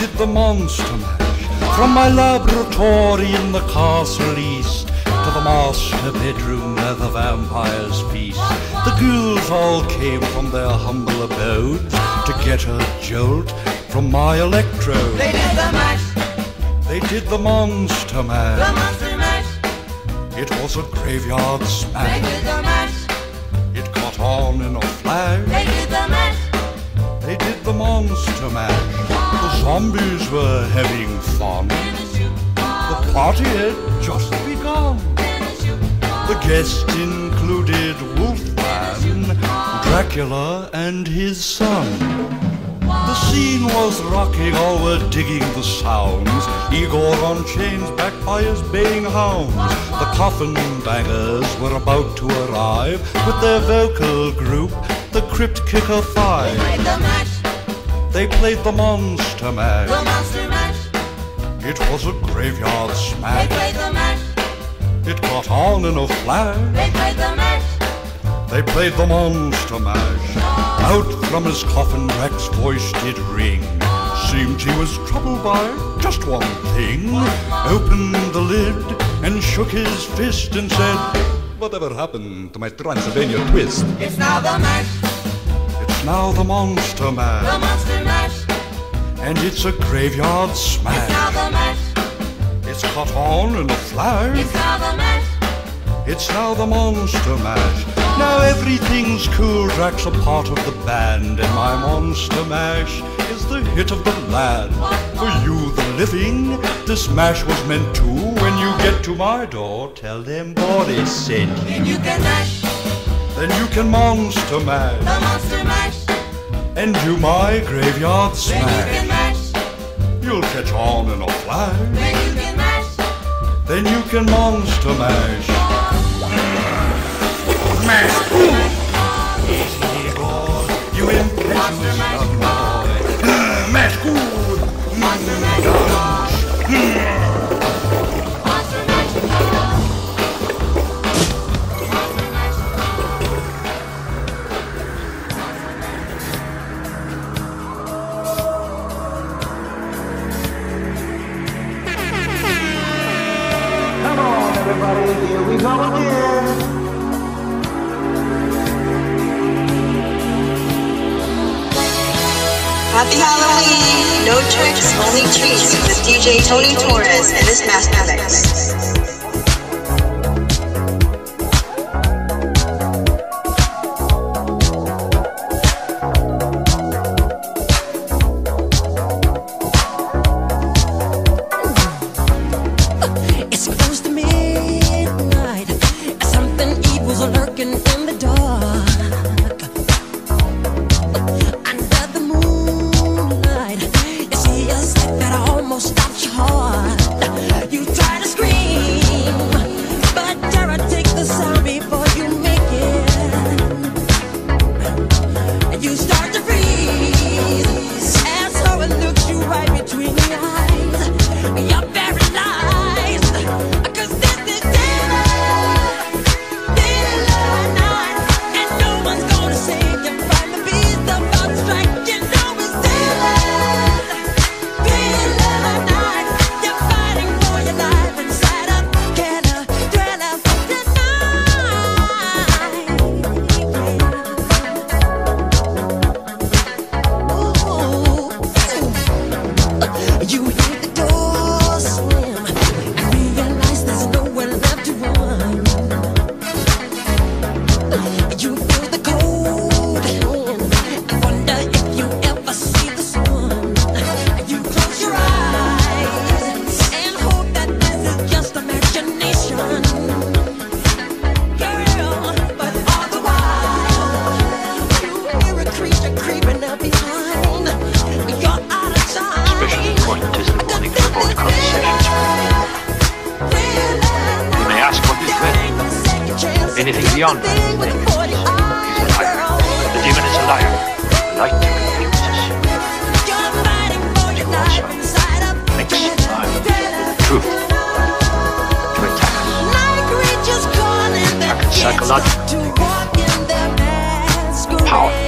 Did the monster mash. From my laboratory in the castle east To the master bedroom where the vampires feast The ghouls all came from their humble abodes To get a jolt from my electrode. They did the mash, They did the monster the monster mash. It was a graveyard smash. They did the mash, It caught on in a flash the monster mash The zombies were having fun The party had just begun. The guests included Wolfman, Dracula, and his son. The scene was rocking, all were digging the sounds. Igor on chains, backed by his baying hounds. The coffin bangers were about to arrive with their vocal group, the Crypt Kicker Five. Mash, They played the Monster Mash. the monster mash. It was a graveyard smash. They played the mash, It got on in a flash. they played the mash. They played the monster mash. Out from his coffin, Rex's voice did ring. Seemed he was troubled by just one thing. Opened the lid and shook his fist and said, Whatever happened to my Transylvania twist? It's now the mash, It's now the monster the monster mash. And it's a graveyard smash. It's now the mash, It's caught on in a flash. it's now the mash. It's now the Monster Mash. Now everything's cool. Drac's a part of the band, and my Monster Mash is the hit of the land. For you, the living, this mash was meant to. When you get to my door, tell them Boris sent you. And you can mash, Then you can Monster Mash the monster mash. And do my graveyard Then you can smash. mash, You'll catch on in a flash. then you can mash. Then you can Monster Mash. You impetuous young boy. Mash good. Monster mash, Happy Halloween! No tricks, only treats with DJ Tony Torres and this Master Mix. anything beyond. He's a liar. The demon is a liar. Light confuses him. He also makes lies with truth to attack us. Power.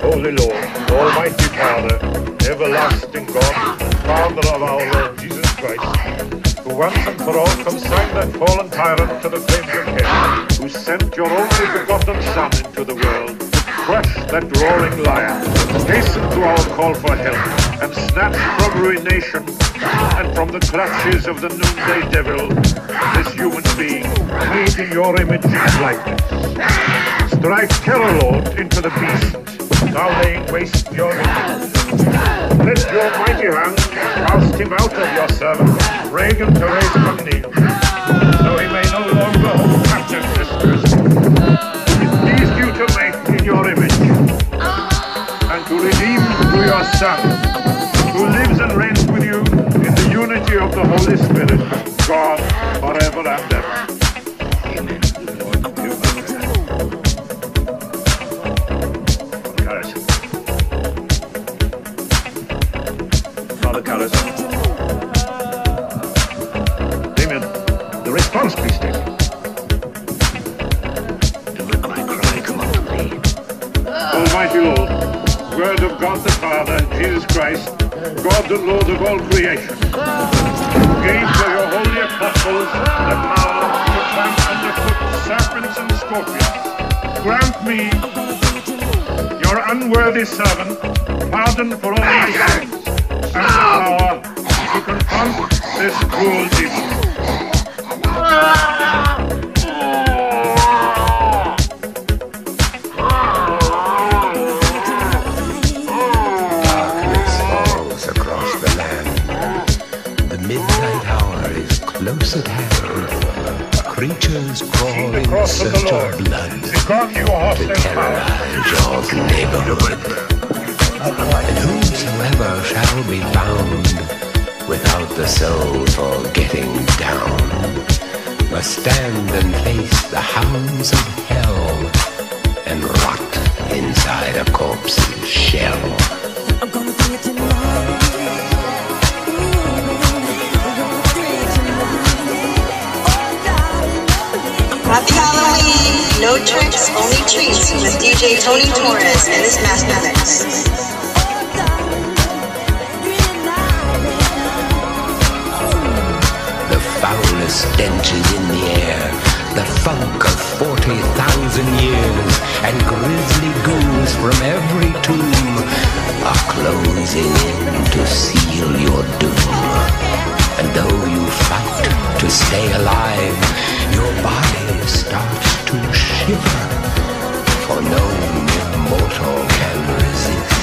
Holy Lord, Almighty Father, everlasting God, Father of our Lord Jesus Christ, who once and for all consigned that fallen tyrant to the flames of hell, who sent your only begotten Son into the world crush that roaring lion, hasten to our call for help, and snatch from ruination and from the clutches of the noonday devil this human being made in your image and likeness. Strike terror, Lord, into the beast, now laying waste your life. Let your mighty hand cast him out of your servant, Regan Therese MacNeil. your Son, who lives and reigns with you in the unity of the Holy Spirit, God, forever and ever. servant, pardon for all his sins. and the power to confront this cruel demon. And whosoever shall be found without the soul down must stand and face the hounds of hell and rot inside a corpse's shell. I'm gonna do it tonight. Happy Halloween! No tricks, only treats with DJ Tony Torres and his Master Mix. The foulest stench is in the air, the funk of 40,000 years, and grisly ghouls from every tomb are closing in to seal your doom. And though you fight to stay alive, your body starts to shiver, for no immortal can resist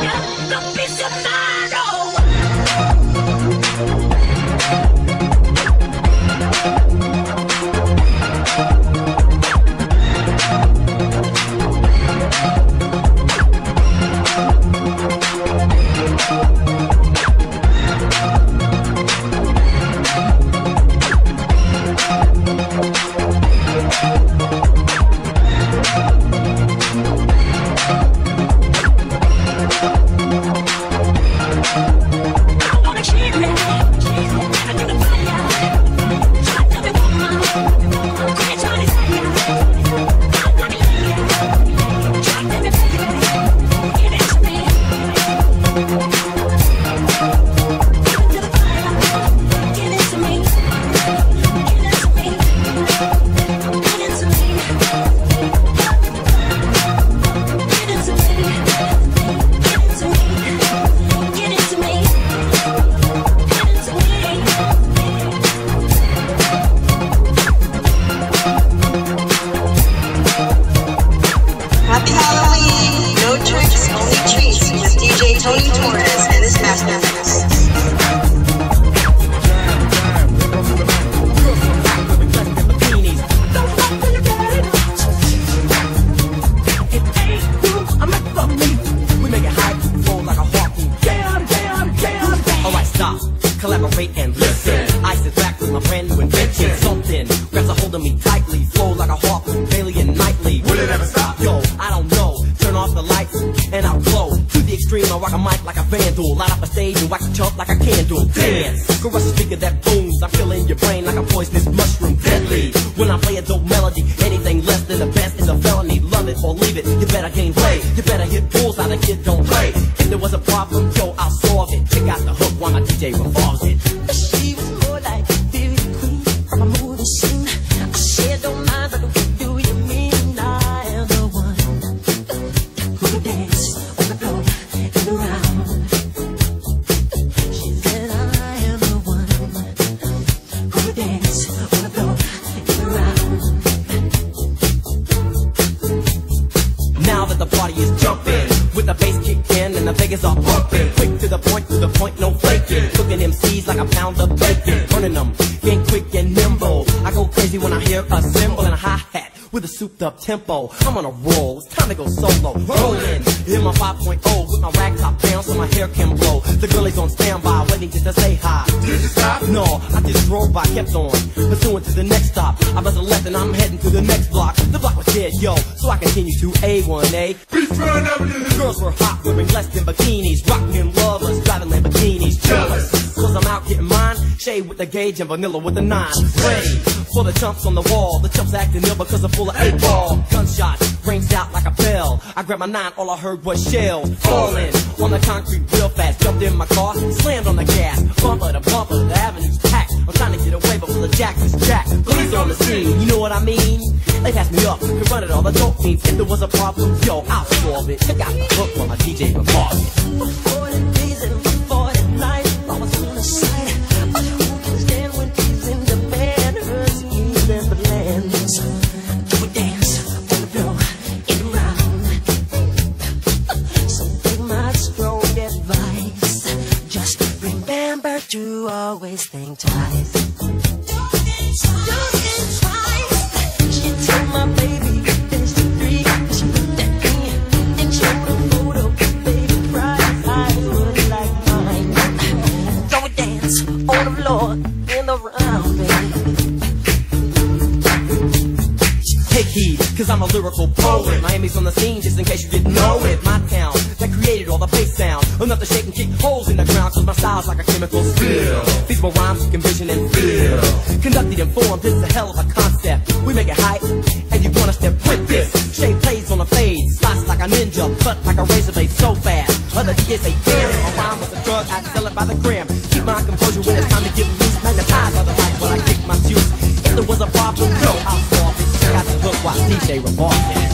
Não do Pixel tempo. I'm on a roll, it's time to go solo. Rolling, in my 5.0 with my rag top down so my hair can blow. The girlie's on standby, waiting just to say hi. Did you stop? No, I just drove by, kept on. Pursuing to the next stop. I a left and I'm heading to the next block. The block was dead, yo, so I continue to A1A. The gauge and vanilla with the nine. Ready for the chumps on the wall. The chumps acting ill because I'm full of eight ball. Gunshots rings out like a bell. I grabbed my nine, all I heard was shells falling on the concrete real fast. Jumped in my car, slammed on the gas. Bumper to bumper, the avenue's packed. I'm trying to get away before the jack is jacked. Police on the scene, you know what I mean? They passed me up, could run it all. The dope means if there was a problem, yo, I'll solve it. Check out the hook while my DJ it. Before the days and before the night, I was on the side. Always think twice. I'm a lyrical poet. Miami's on the scene, just in case you didn't know it. My town that created all the bass sound. Enough to shake and kick holes in the ground, cause my style's like a chemical spill. Feasible rhymes you can vision and feel. Conducted and formed, this is a hell of a concept. We make it hype, and you wanna step with this. Shape plays on the fade, slice like a ninja, cut like a razor blade so fast. Other DJs say, damn, a rhyme with a drug, I sell it by the gram. Keep my composure when it's time to get loose. Magnetize by the mic when I kick my juice. If there was a problem, no, hook while DJ revolves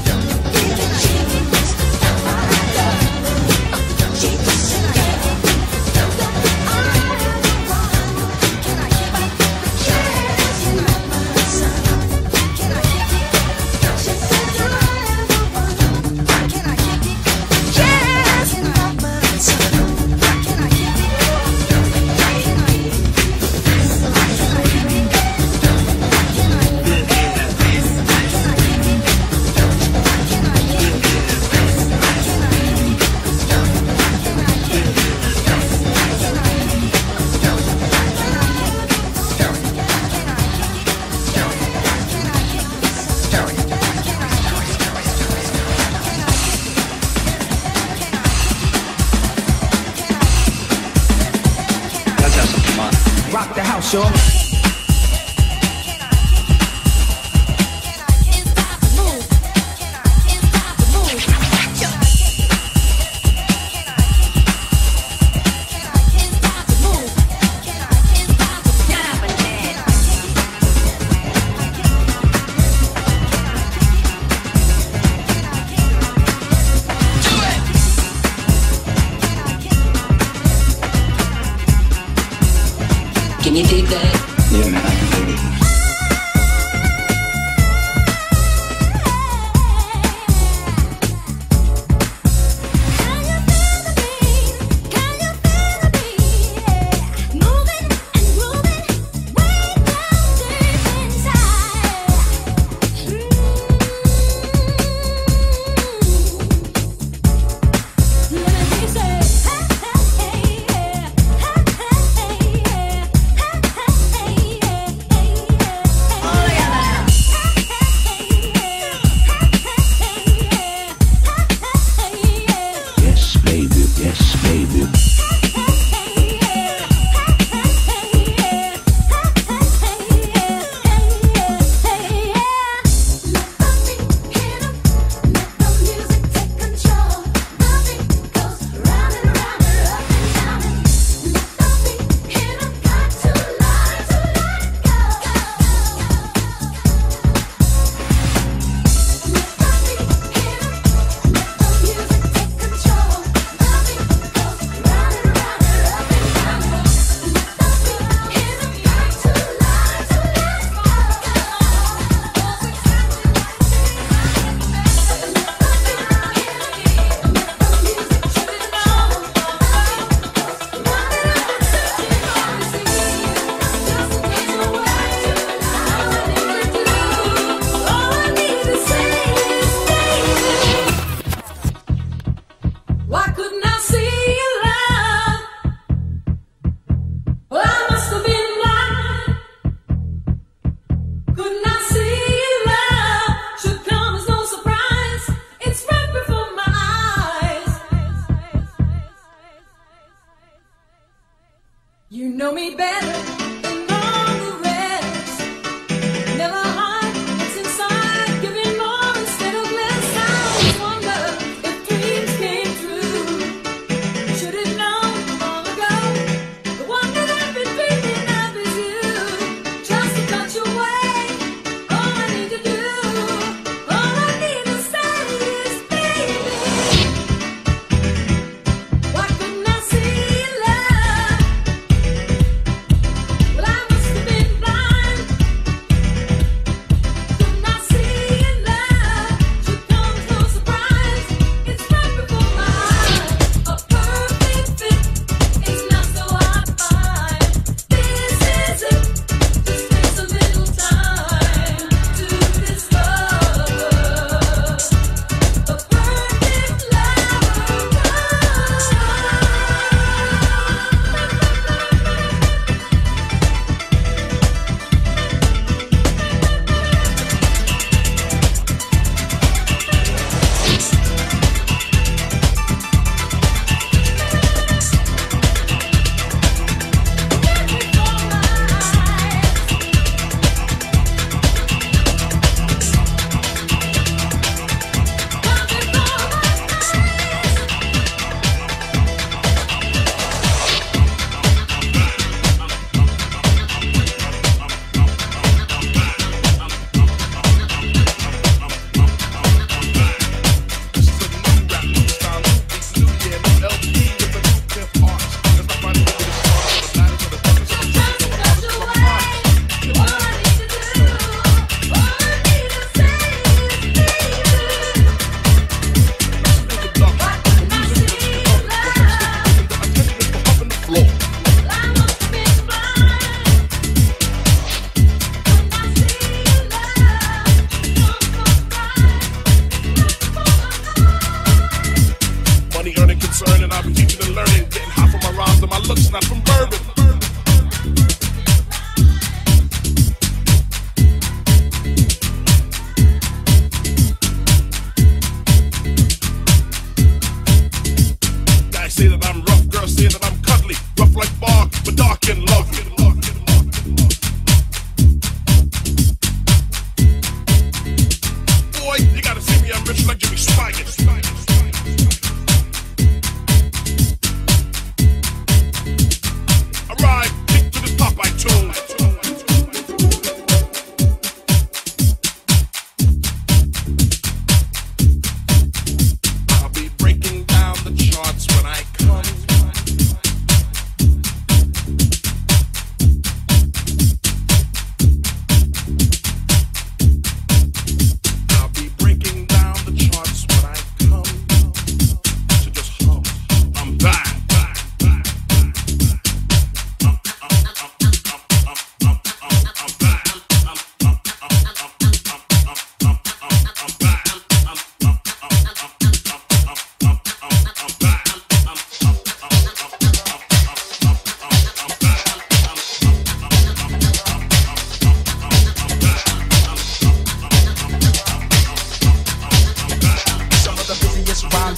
say that I'm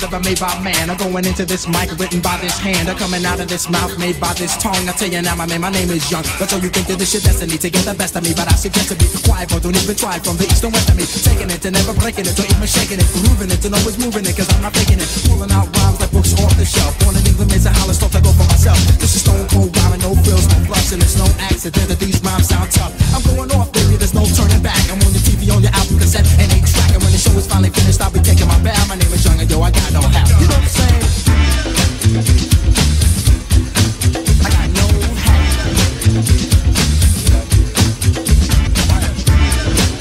ever made by man are going into this mic written by this hand are coming out of this mouth made by this tongue. I tell you now, my man, my name is Young. But so you think that this your destiny to get the best of me, but I suggest to be quiet, but don't even try from the east and west of me. Taking it and never breaking it, or even shaking it, grooving it and always moving it, cause I'm not faking it. Pulling out rhymes like books off the shelf. Born in England, it's a holler stuff I go for myself. This is stone cold rhyming, no frills, no fluffs, and it's no accident that these rhymes sound tough. I'm going off, baby, there's no turning back. I'm on the TV, on your album cassette, and eight track. And when the show is finally finished, I'll be taking my bow. My name is Young, and yo, I got no I'm saying? I got no hat.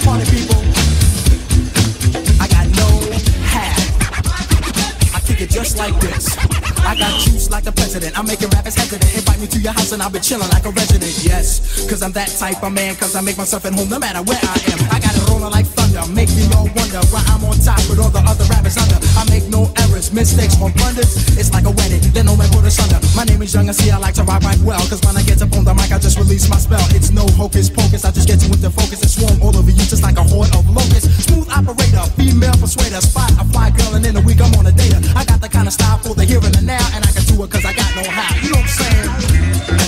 Party people, I got no hat. I kick it just like this. I got juice like the president. I'm making rappers hesitant. Invite me to your house and I'll be chilling like a resident. Yes, cause I'm that type of man. Cause I make myself at home no matter where I am. I got it rolling like thunder. Make me all wonder why I'm on top with all the other rappers under. I make no errors, mistakes, or blunders. It's like a wedding, then no man put us. My name is Young and see I like to ride right well. Cause when I get up on the mic, I just release my spell. It's no hocus pocus. I just get you into focus and swarm all over you just like a horde of locusts. Smooth operator, female persuader. Spot a fly girl and in a week I'm on a date. I got the kind of style for the here and the now. And I can do it cause I got know how. You know what I'm saying?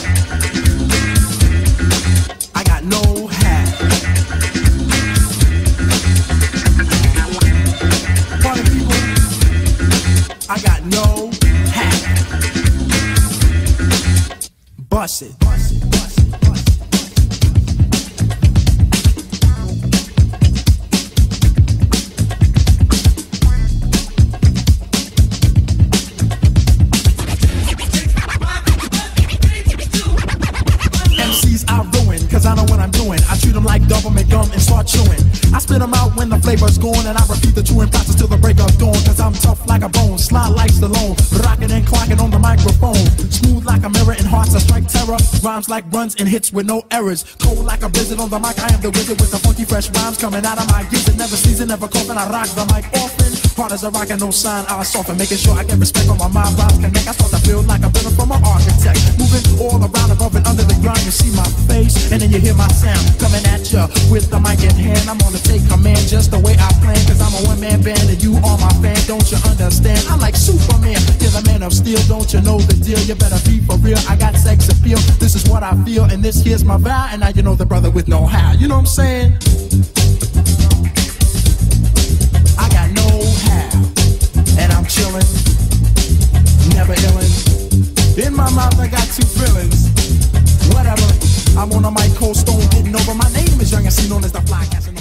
Bust it. MCs I ruin, cause I know what I'm doing. I treat them like government gum and start chewing. I spit them out when the flavor's gone, and I repeat the chewing process till the break of dawn. Cause I'm tough like a bone, slide like Stallone, rocking and clocking on the microphone. Smooth like a mirror and hearts that strike terror. Rhymes like runs and hits with no errors. Cold like a blizzard on the mic, I am the wizard with the funky fresh rhymes coming out of my gizzard. Never season, never coughing, I rock the mic often. Hard as a rock and no sign, I soften, making sure I get respect from my mind. Rhymes connect, I start to feel like a builder from an architect. Moving all around above and under the ground, you see my face, and then you hear my sound coming at ya with the mic in hand. I'm gonna take command just the way I plan, cause I'm a one man band and you are my fan. Don't you understand? I'm like Superman, you're the man of steel. Don't you know the deal? You better be for real. I got sex appeal. This is what I feel, and this here's my vow. And now you know the brother with know how. You know what I'm saying? I got know how, and I'm chilling, never illin'. In my mouth, I got two feelings. Whatever. I'm on a mic, cold stone, getting over. My name is Young and see known as the fly catching.